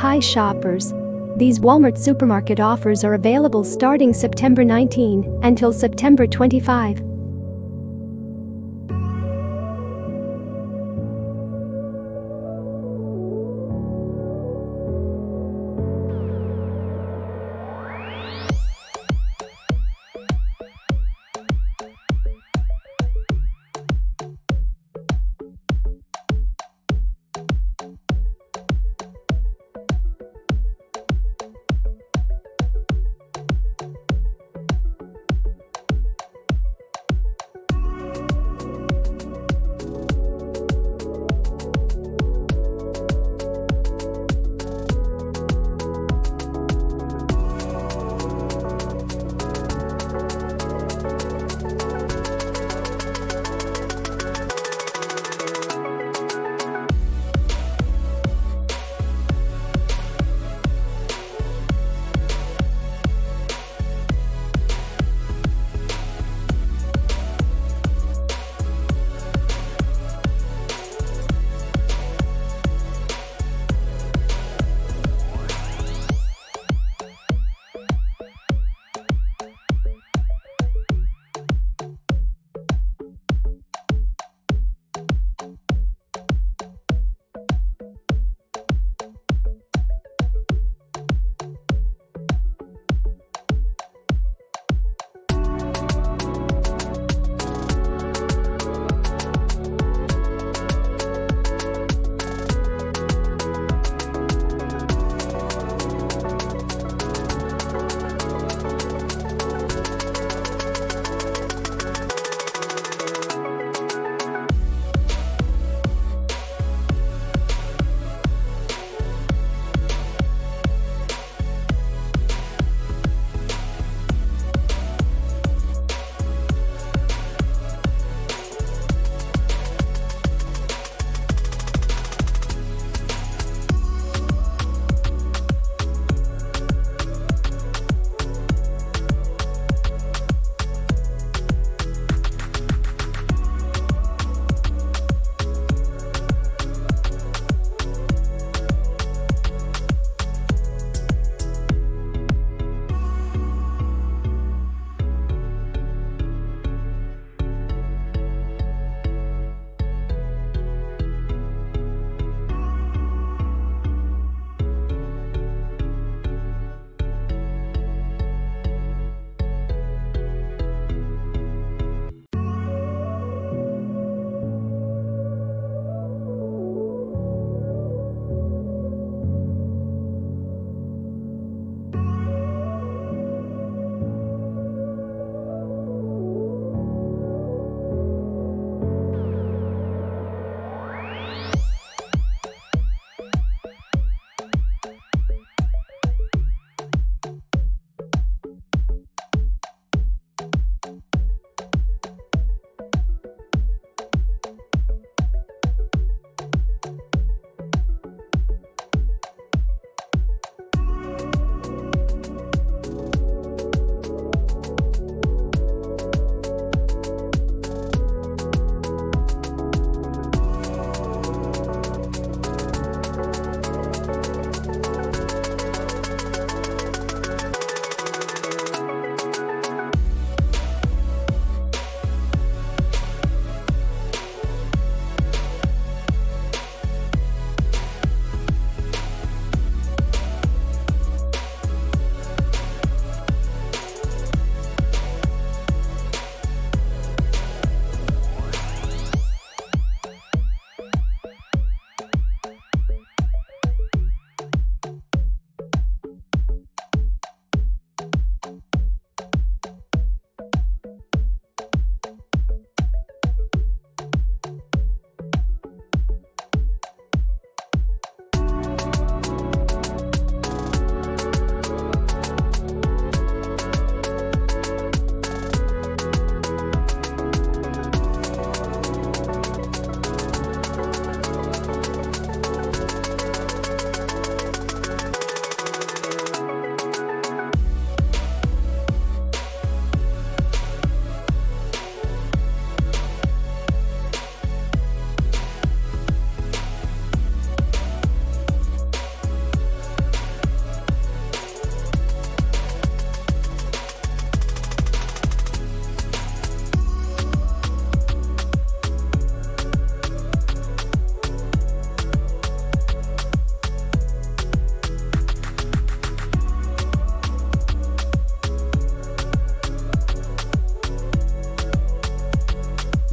Hi shoppers. These Walmart supermarket offers are available starting September 19 until September 25.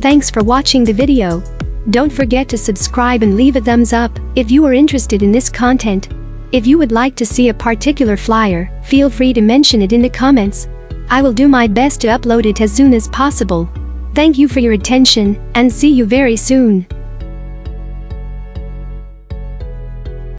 Thanks for watching the video. Don't forget to subscribe and leave a thumbs up if you are interested in this content. If you would like to see a particular flyer, feel free to mention it in the comments. I will do my best to upload it as soon as possible. Thank you for your attention and see you very soon.